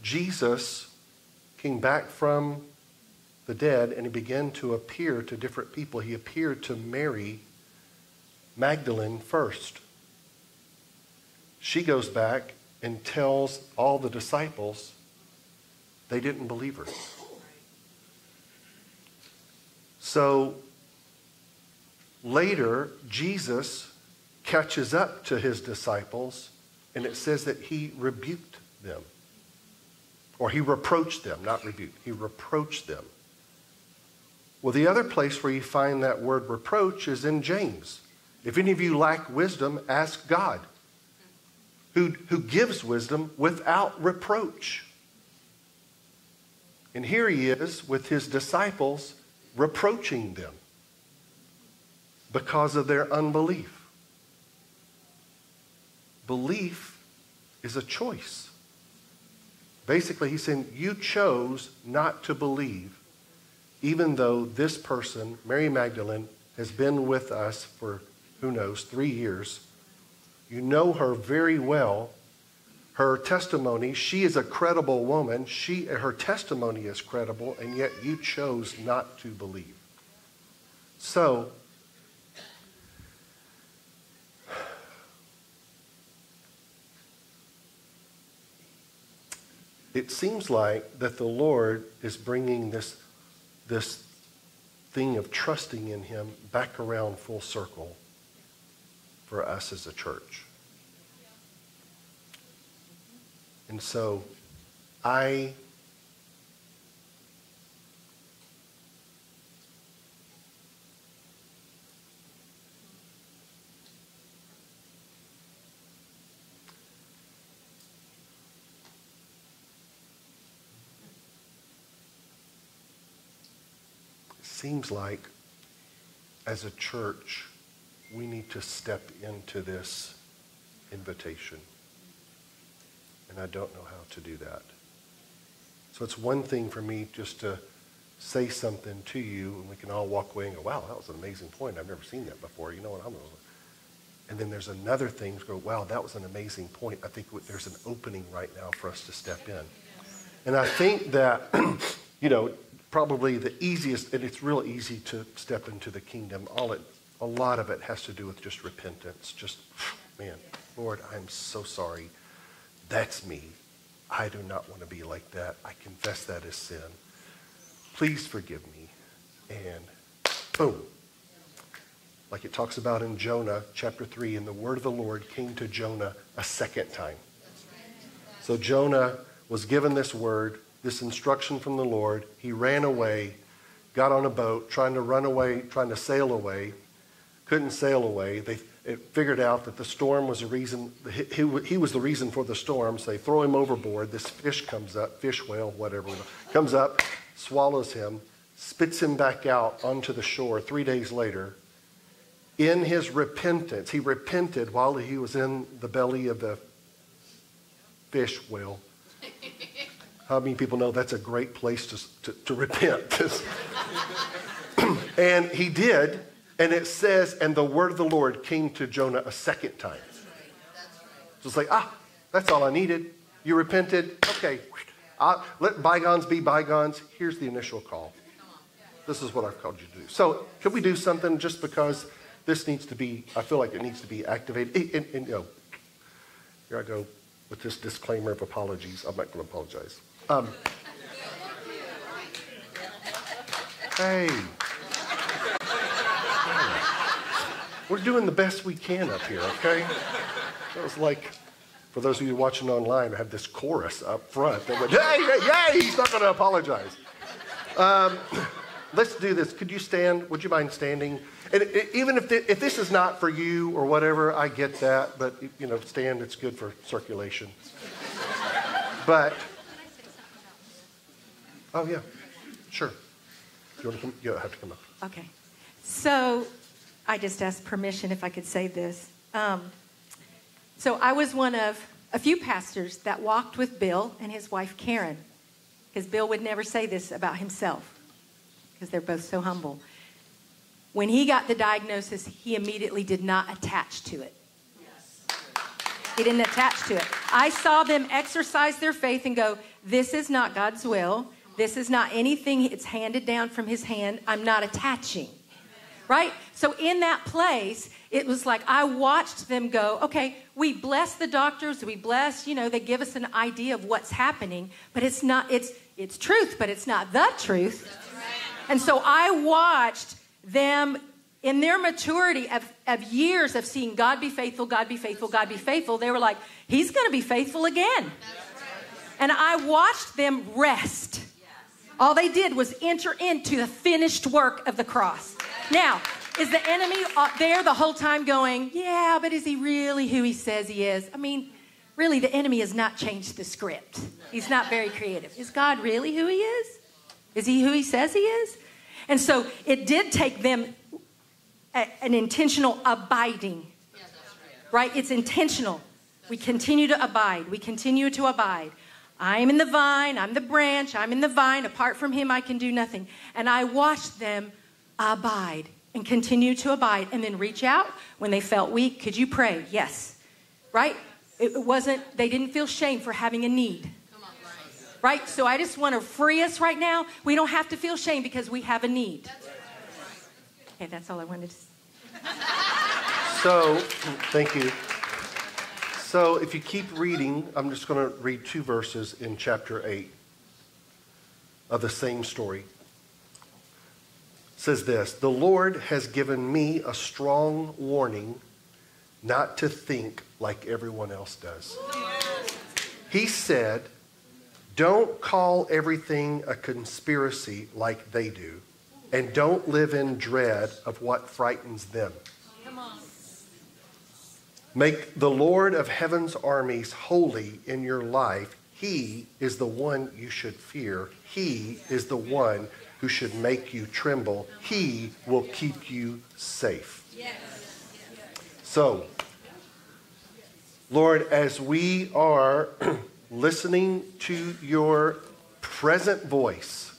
Jesus came back from the dead and he began to appear to different people, he appeared to Mary Magdalene first. She goes back and tells all the disciples they didn't believe her. So later, Jesus catches up to his disciples, and it says that he rebuked them. Or he reproached them, not rebuked. He reproached them. Well, the other place where you find that word reproach is in James. If any of you lack wisdom, ask God who, who gives wisdom without reproach. And here he is with his disciples reproaching them because of their unbelief. Belief is a choice. Basically, he's saying, You chose not to believe, even though this person, Mary Magdalene, has been with us for, who knows, three years you know her very well. Her testimony, she is a credible woman. She, her testimony is credible, and yet you chose not to believe. So, it seems like that the Lord is bringing this, this thing of trusting in Him back around full circle for us as a church. And so I seems like as a church we need to step into this invitation. And I don't know how to do that. So it's one thing for me just to say something to you, and we can all walk away and go, wow, that was an amazing point. I've never seen that before. You know what? I'm going to. And then there's another thing to go, wow, that was an amazing point. I think there's an opening right now for us to step in. And I think that, you know, probably the easiest, and it's real easy to step into the kingdom. All it a lot of it has to do with just repentance. Just, man, Lord, I'm so sorry. That's me. I do not want to be like that. I confess that as sin. Please forgive me. And boom. Like it talks about in Jonah chapter 3, and the word of the Lord came to Jonah a second time. So Jonah was given this word, this instruction from the Lord. He ran away, got on a boat, trying to run away, trying to sail away couldn't sail away. They figured out that the storm was the reason, he, he was the reason for the storm. So they throw him overboard. This fish comes up, fish whale, whatever, comes up, swallows him, spits him back out onto the shore three days later. In his repentance, he repented while he was in the belly of the fish whale. How many people know that's a great place to, to, to repent? and he did, and it says, and the word of the Lord came to Jonah a second time. So it's like, ah, that's all I needed. You repented. Okay. I'll, let bygones be bygones. Here's the initial call. This is what I've called you to do. So, can we do something just because this needs to be, I feel like it needs to be activated? And, and, and you know, here I go with this disclaimer of apologies. I'm not going to apologize. Um, hey. We're doing the best we can up here, okay? It was like, For those of you watching online, I have this chorus up front that went, yay, yay, yay, he's not going to apologize. Um, let's do this. Could you stand? Would you mind standing? And it, even if, if this is not for you or whatever, I get that. But, you know, stand, it's good for circulation. but, oh, yeah, sure. You, want to come, you have to come up. Okay. So I just asked permission if I could say this. Um, so I was one of a few pastors that walked with Bill and his wife Karen, because Bill would never say this about himself, because they're both so humble. When he got the diagnosis, he immediately did not attach to it. He didn't attach to it. I saw them exercise their faith and go, This is not God's will. This is not anything it's handed down from his hand. I'm not attaching. Right? So in that place, it was like I watched them go, okay, we bless the doctors, we bless, you know, they give us an idea of what's happening, but it's not, it's, it's truth, but it's not the truth. And so I watched them in their maturity of, of years of seeing God be faithful, God be faithful, God be faithful. They were like, He's going to be faithful again. And I watched them rest. All they did was enter into the finished work of the cross. Now, is the enemy there the whole time going, yeah, but is he really who he says he is? I mean, really, the enemy has not changed the script. He's not very creative. Is God really who he is? Is he who he says he is? And so it did take them a, an intentional abiding, right? It's intentional. We continue to abide. We continue to abide. I am in the vine, I'm the branch, I'm in the vine. Apart from him, I can do nothing. And I watched them abide and continue to abide and then reach out when they felt weak. Could you pray? Yes. Right? It wasn't, they didn't feel shame for having a need. Right? So I just want to free us right now. We don't have to feel shame because we have a need. Okay, that's all I wanted to say. So, thank you. So, if you keep reading, I'm just going to read two verses in chapter 8 of the same story. It says this The Lord has given me a strong warning not to think like everyone else does. He said, Don't call everything a conspiracy like they do, and don't live in dread of what frightens them. Make the Lord of heaven's armies holy in your life. He is the one you should fear. He is the one who should make you tremble. He will keep you safe. So, Lord, as we are listening to your present voice,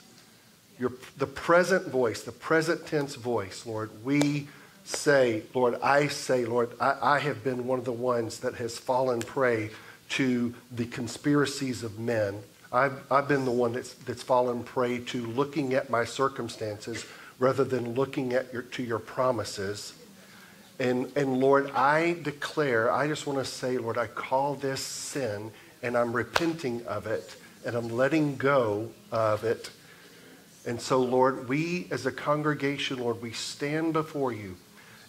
your, the present voice, the present tense voice, Lord, we say, Lord, I say, Lord, I, I, have been one of the ones that has fallen prey to the conspiracies of men. I've, I've been the one that's, that's fallen prey to looking at my circumstances rather than looking at your, to your promises. And, and Lord, I declare, I just want to say, Lord, I call this sin and I'm repenting of it and I'm letting go of it. And so, Lord, we as a congregation, Lord, we stand before you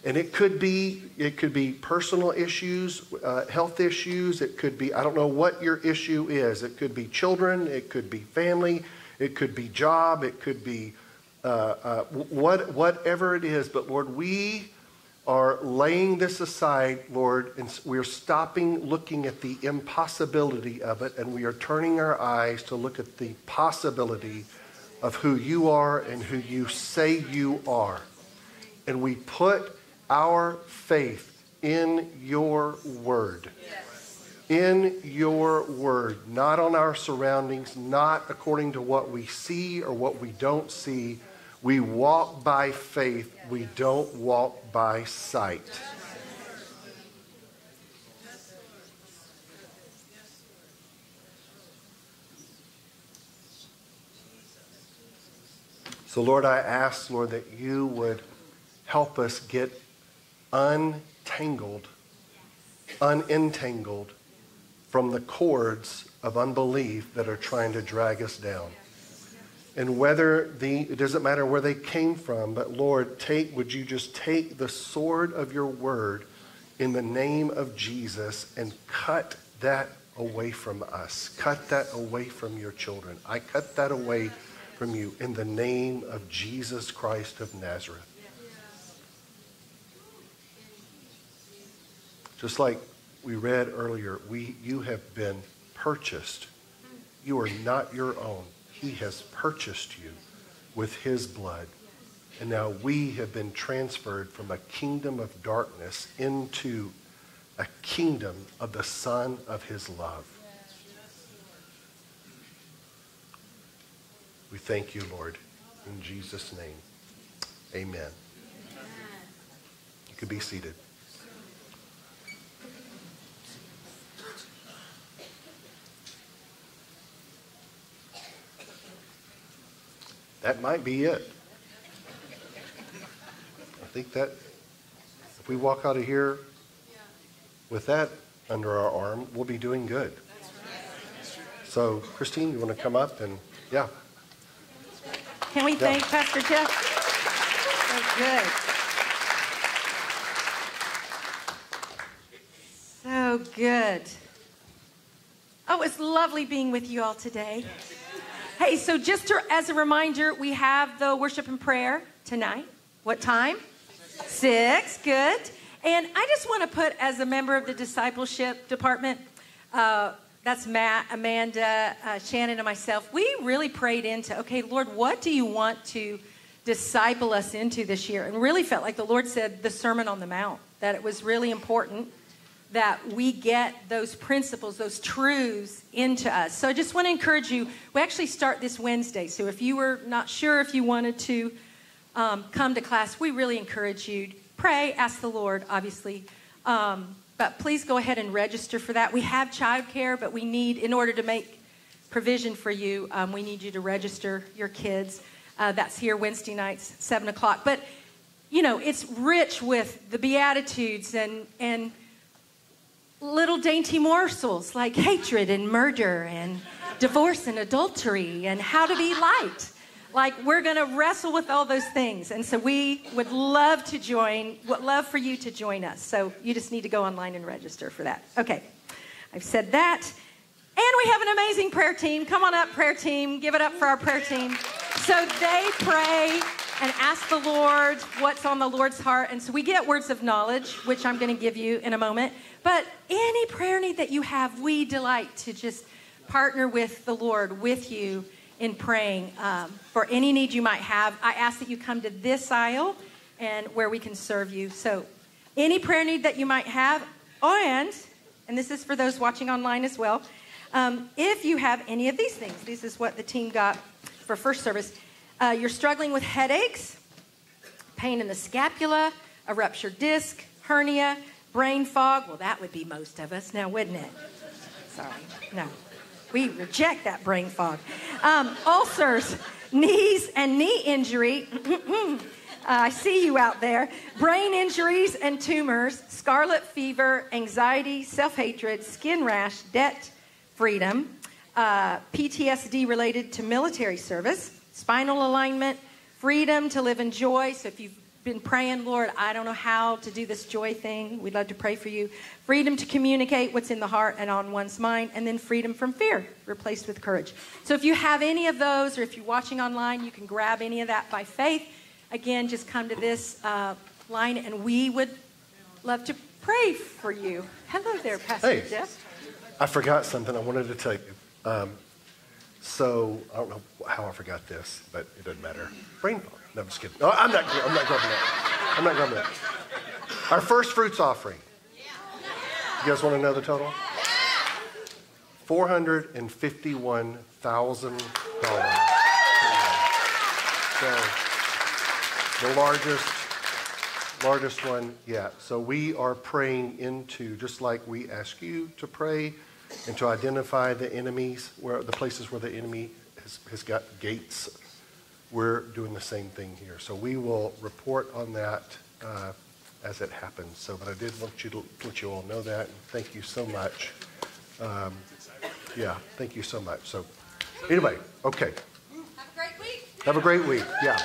and it could be it could be personal issues uh, health issues it could be i don't know what your issue is. It could be children it could be family it could be job it could be uh, uh, what, whatever it is. But lord we are laying this aside lord and we're stopping looking at the impossibility of it and we are turning our eyes to look at the possibility of who you are and who you say you are. And we put our faith in your word. In your word, not on our surroundings, not according to what we see or what we don't see. We walk by faith, we don't walk by sight. So, Lord, I ask, Lord, that you would help us get untangled, unentangled from the cords of unbelief that are trying to drag us down. And whether the, it doesn't matter where they came from, but Lord, take, would you just take the sword of your word in the name of Jesus and cut that away from us. Cut that away from your children. I cut that away from you in the name of Jesus Christ of Nazareth. Just like we read earlier, we, you have been purchased. You are not your own. He has purchased you with his blood. And now we have been transferred from a kingdom of darkness into a kingdom of the Son of his love. We thank you, Lord, in Jesus' name. Amen. You can be seated. That might be it. I think that if we walk out of here with that under our arm, we'll be doing good. So, Christine, you want to come up and, yeah. Can we thank Pastor Jeff? So good. So good. Oh, it's lovely being with you all today. Hey, so just to, as a reminder, we have the worship and prayer tonight. What time? Six. Good. And I just want to put, as a member of the discipleship department, uh, that's Matt, Amanda, uh, Shannon, and myself. We really prayed into, okay, Lord, what do you want to disciple us into this year? And really felt like the Lord said the Sermon on the Mount, that it was really important that we get those principles, those truths into us. So I just want to encourage you. We actually start this Wednesday. So if you were not sure if you wanted to um, come to class, we really encourage you. Pray, ask the Lord, obviously. Um, but please go ahead and register for that. We have childcare, but we need, in order to make provision for you, um, we need you to register your kids. Uh, that's here Wednesday nights, 7 o'clock. But, you know, it's rich with the Beatitudes and, and little dainty morsels like hatred and murder and divorce and adultery and how to be light. Like we're going to wrestle with all those things. And so we would love to join, would love for you to join us. So you just need to go online and register for that. Okay. I've said that. And we have an amazing prayer team. Come on up, prayer team. Give it up for our prayer team. So they pray and ask the Lord what's on the Lord's heart. And so we get words of knowledge, which I'm going to give you in a moment. But any prayer need that you have, we delight to just partner with the Lord with you in praying um, for any need you might have. I ask that you come to this aisle and where we can serve you. So, any prayer need that you might have, and and this is for those watching online as well. Um, if you have any of these things, this is what the team got for first service. Uh, you're struggling with headaches, pain in the scapula, a ruptured disc, hernia, Brain fog, well, that would be most of us now, wouldn't it? Sorry, no. We reject that brain fog. Um, ulcers, knees and knee injury. uh, I see you out there. Brain injuries and tumors, scarlet fever, anxiety, self hatred, skin rash, debt freedom, uh, PTSD related to military service, spinal alignment, freedom to live in joy. So if you've been praying, Lord, I don't know how to do this joy thing. We'd love to pray for you. Freedom to communicate what's in the heart and on one's mind, and then freedom from fear, replaced with courage. So if you have any of those, or if you're watching online, you can grab any of that by faith. Again, just come to this uh, line, and we would love to pray for you. Hello there, Pastor hey, Jeff. I forgot something I wanted to tell you. Um, so I don't know how I forgot this, but it doesn't matter. Brain fog. No, I'm just kidding. No, I'm not. I'm not grabbing that. I'm not grabbing that. Our first fruits offering. You guys want to know the total? Four hundred and fifty-one thousand dollars. So the largest, largest one yet. So we are praying into just like we ask you to pray and to identify the enemies, where the places where the enemy has, has got gates we're doing the same thing here. So we will report on that uh, as it happens. So, but I did want you to let you all know that. Thank you so much. Um, yeah, thank you so much. So, anyway, okay. Have a great week. Have a great week. Yeah.